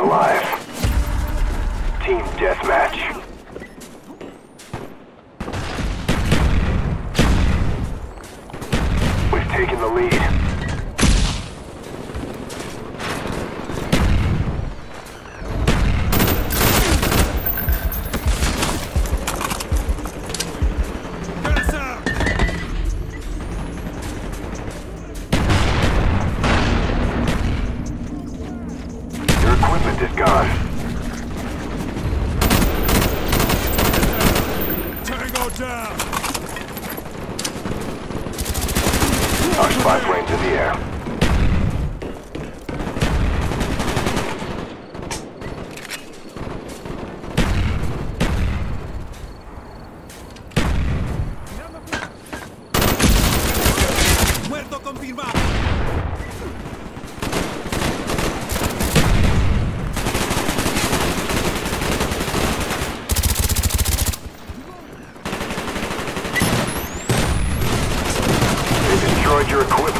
alive. Team Deathmatch. equipment.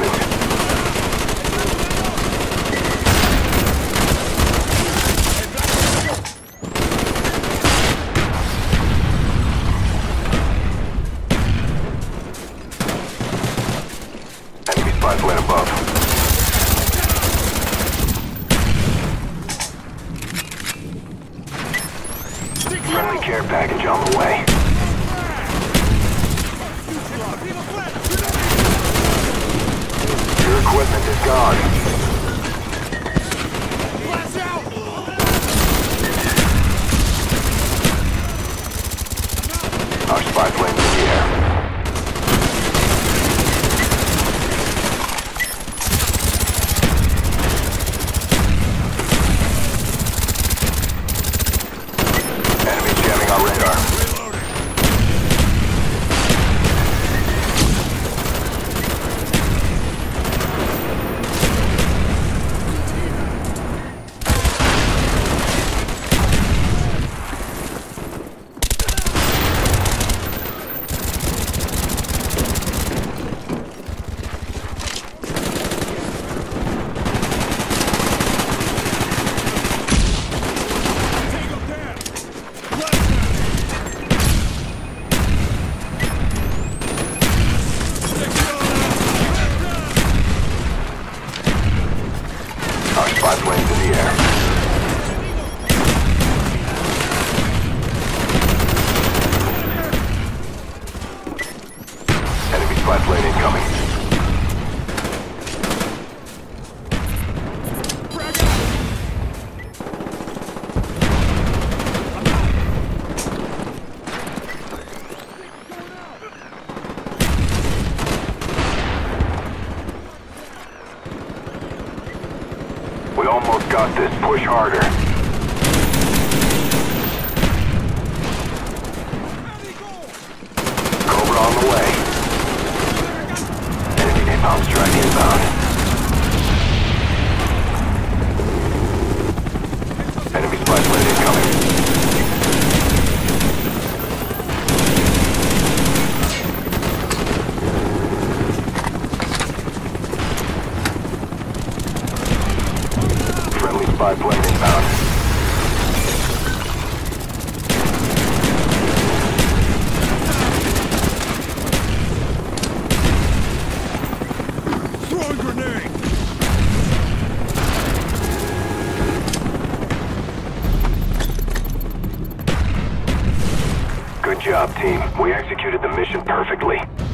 job, team. We executed the mission perfectly.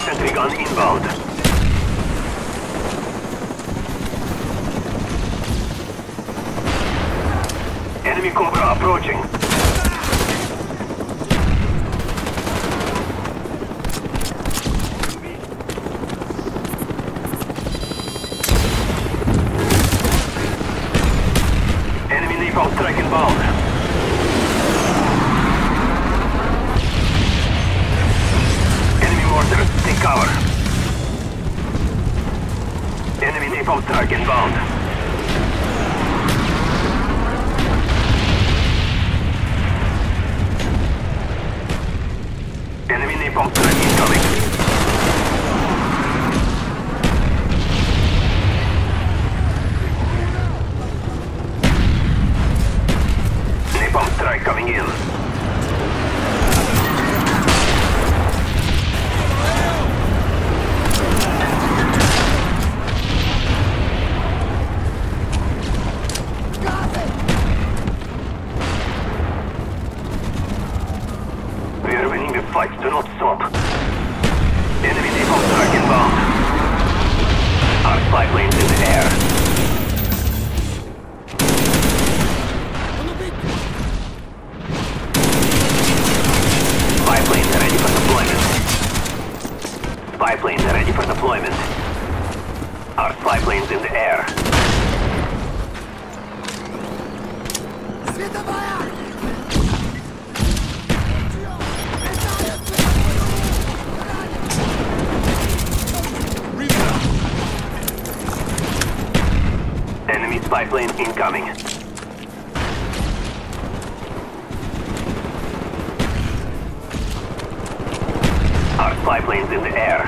Sentry gun inbound. Enemy Cobra approaching. missiles in the air. Enemy spy plane incoming. Our spy planes in the air.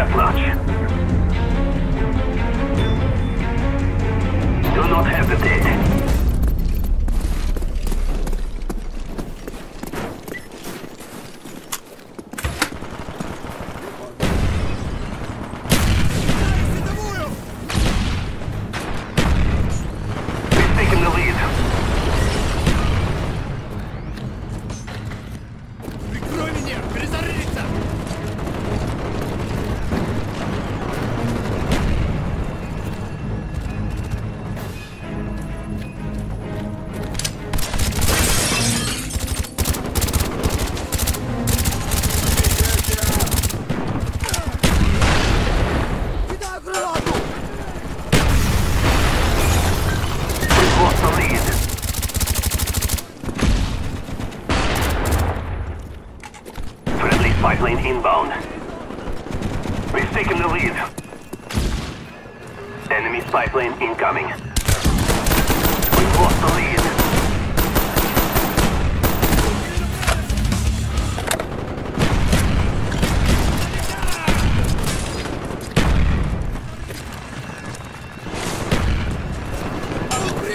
Deathmatch. Do not hesitate.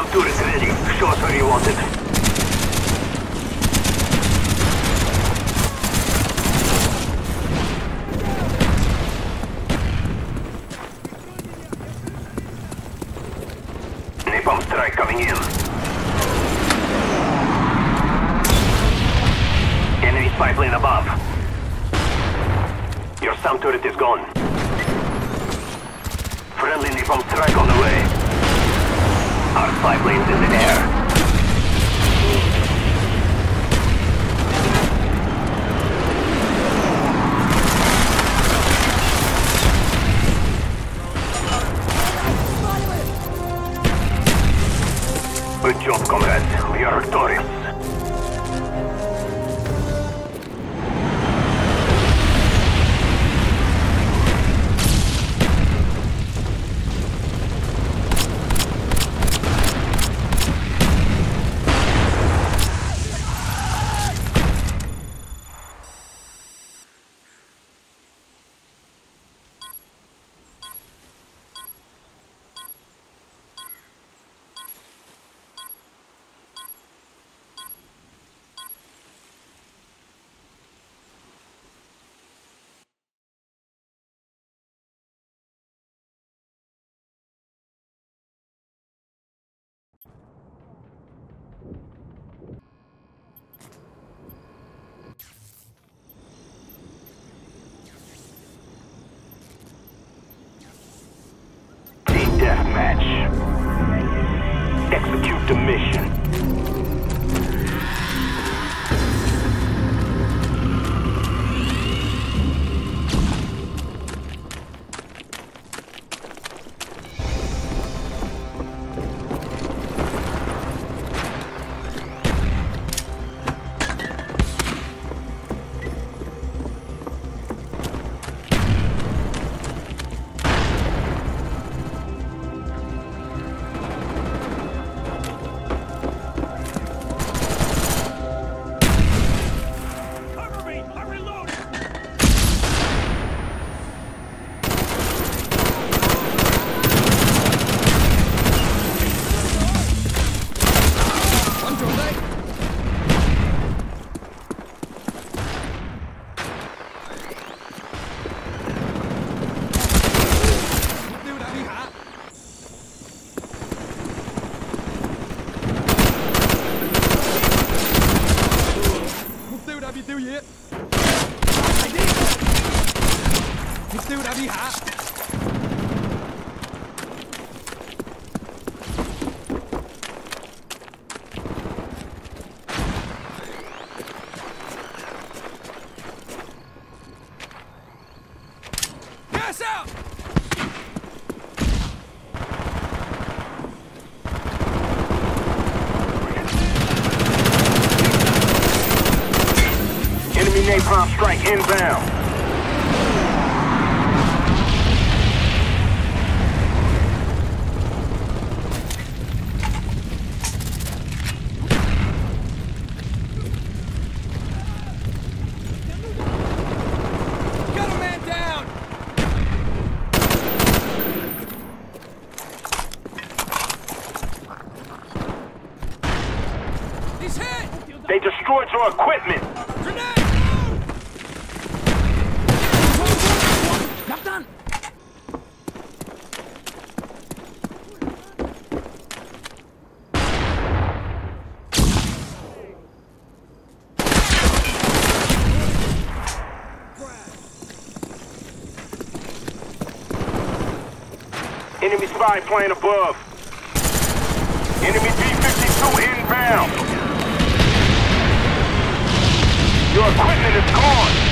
I'm tourist ready. Show us where you want it. execute the mission. Enemy spy plane above. Enemy B-52 inbound. Your equipment is gone.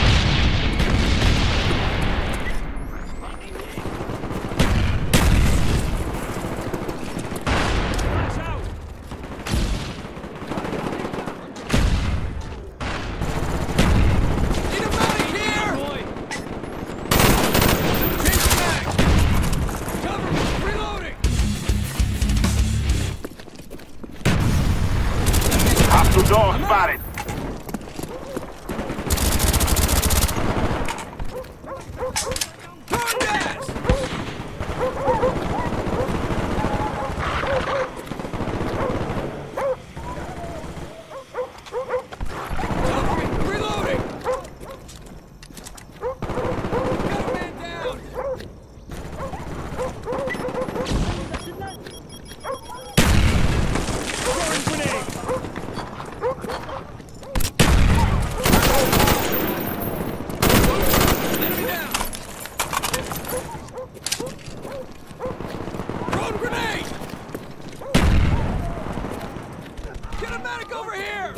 medic over here!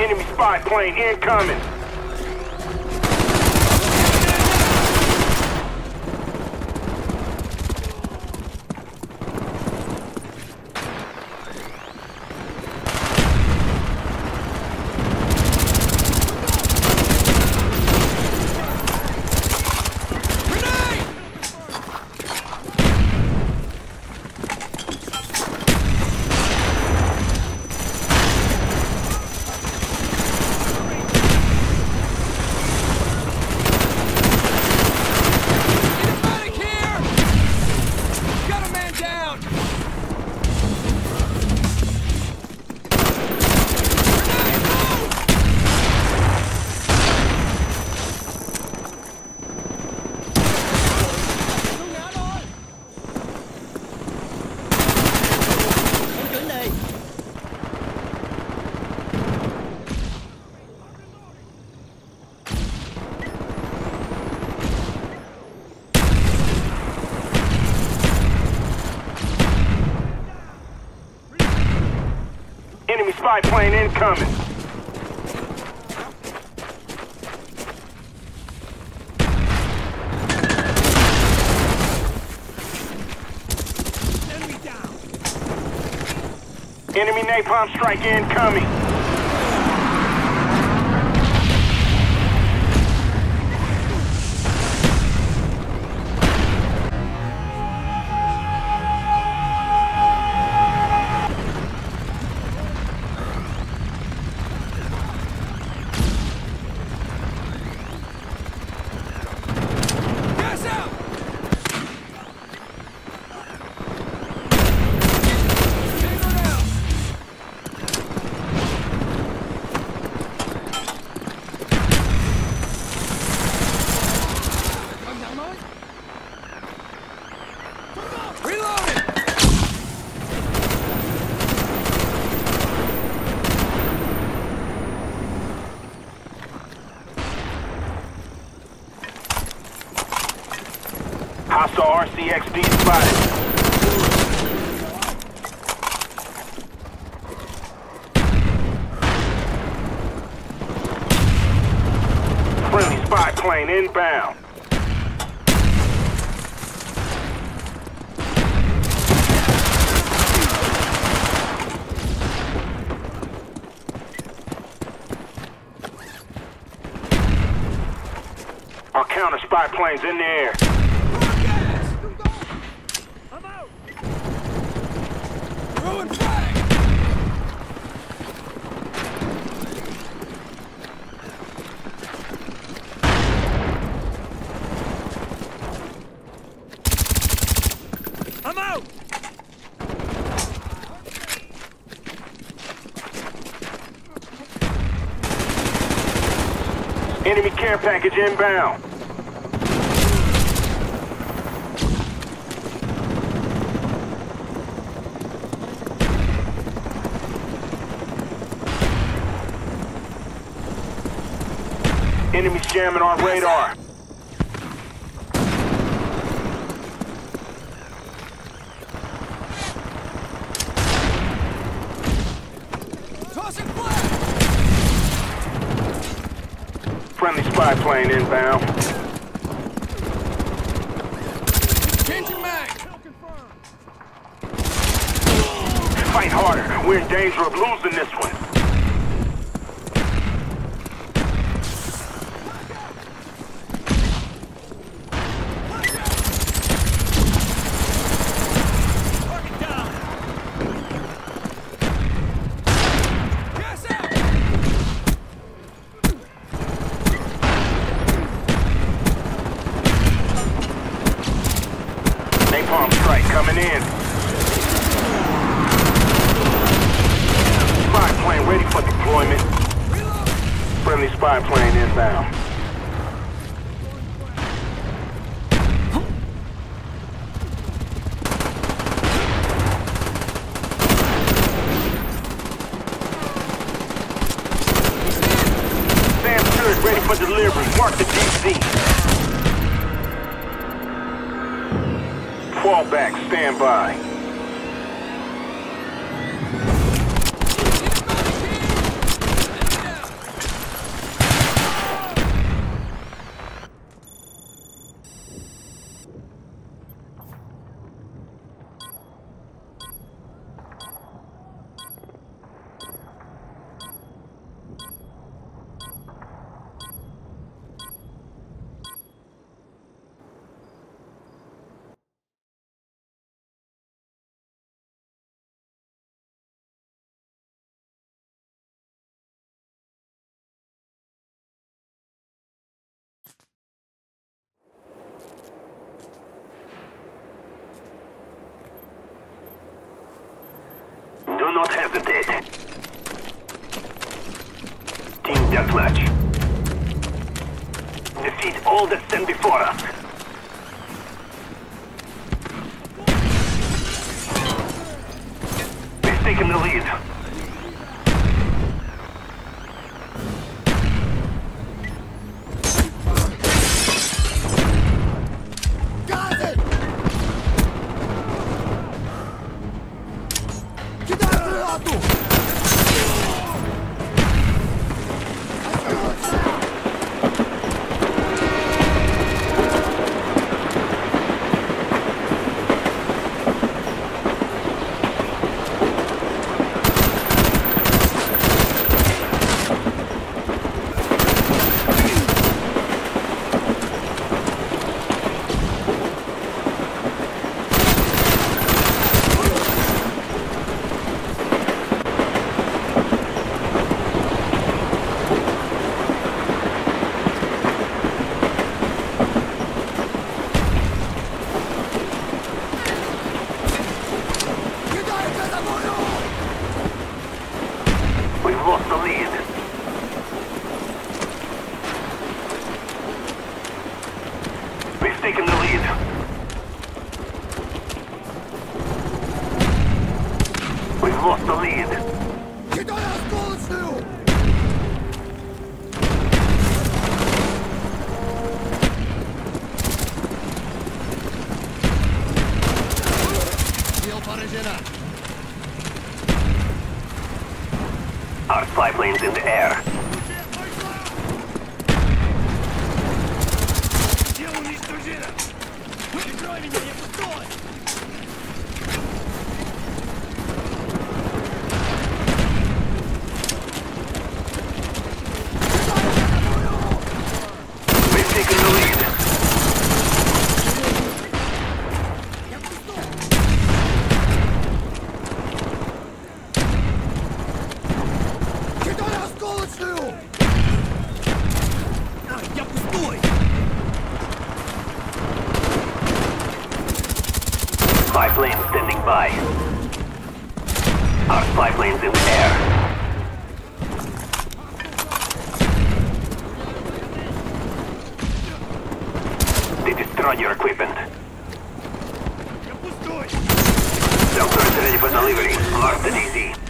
Enemy spy plane incoming! spy plane incoming. Enemy napalm strike incoming. Plane inbound. Our counter spy plane's in the air. care package inbound. Enemies jamming on radar. plane inbound. Changing mag. Fight harder. We're in danger of losing this one. not hesitate. Team Deathmatch. Defeat all that stand before us. We've taken the lead. plane standing by. Our spy plane's in the air. They destroyed your equipment. Delta is ready for delivery. Mark the DZ.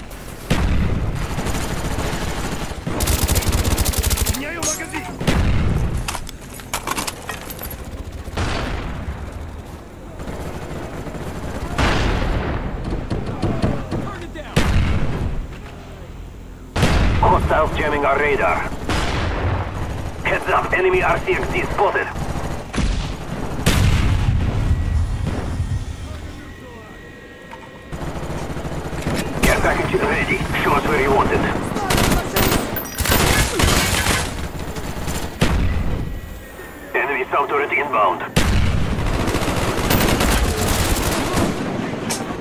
Our radar. Heads up, enemy RCXD spotted. Care package ready. Show us where you want it. Enemy SAM turret inbound.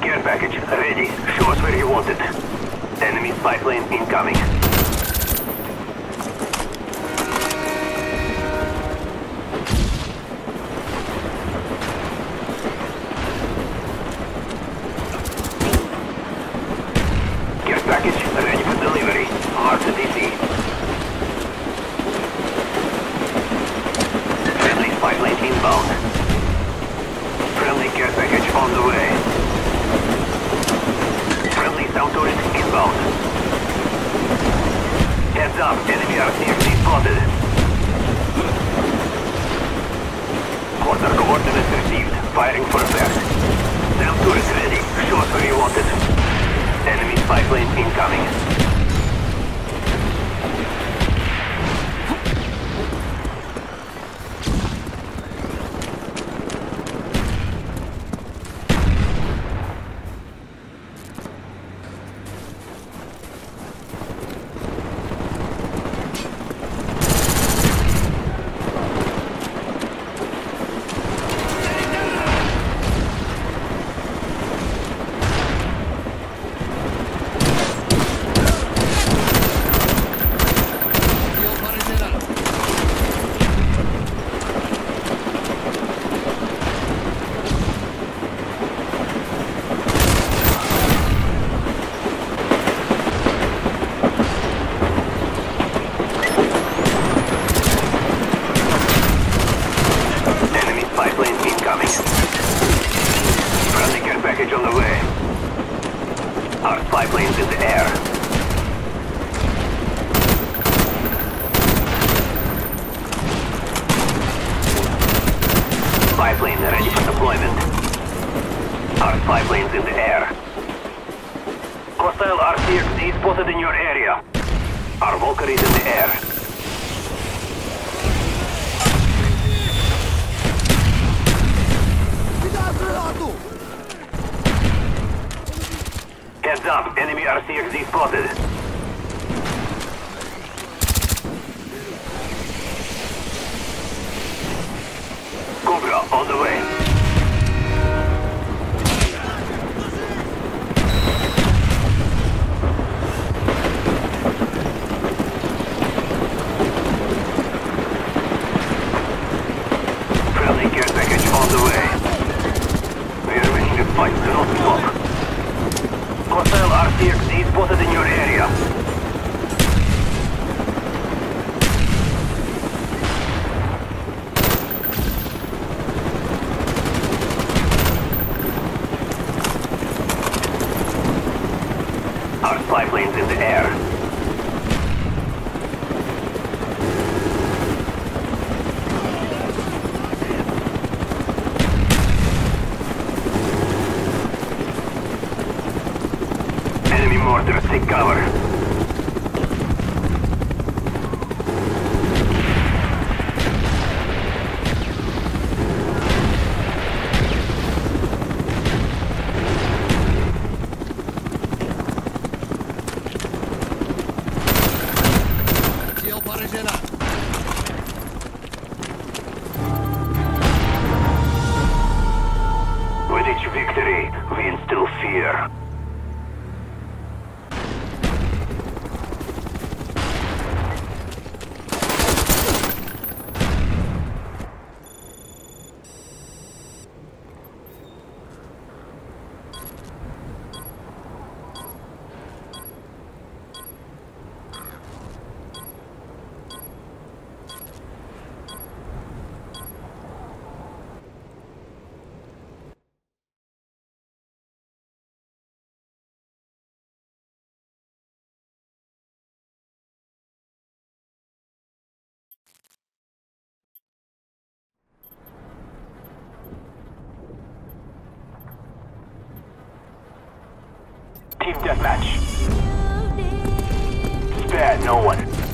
Care package ready. Show us where you want it. Enemy spy plane incoming. Care package ready for delivery. Mark the DZ. Friendly spy plane inbound. Friendly care package on the way. Friendly SAM turret inbound. Heads up, enemy RCXD spotted. Mortar coordinates received. Firing for effect. SAM turret ready. Show us where you want it. Enemy spy plane incoming. Enemy spy plane incoming. Friendly care package on the way. Our spy plane's in the air. Spy plane ready for deployment. Our spy plane's in the air. Hostile RCXD spotted in your area. Our Valkyrie is in the air. Cuidado, Renato! Heads up, enemy RCXD spotted. Team Deathmatch. Spare no one.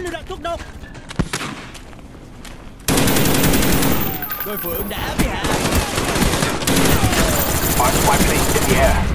ném lưu đạn thuốc độc đôi phượng đã bị hạ Our squad planes in the air.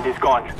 it is gone.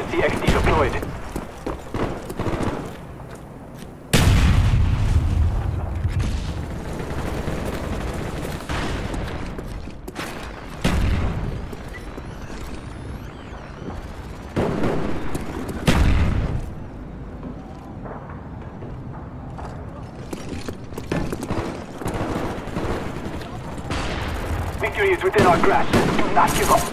RCXD deployed. Victory is within our grasp. Do not give up.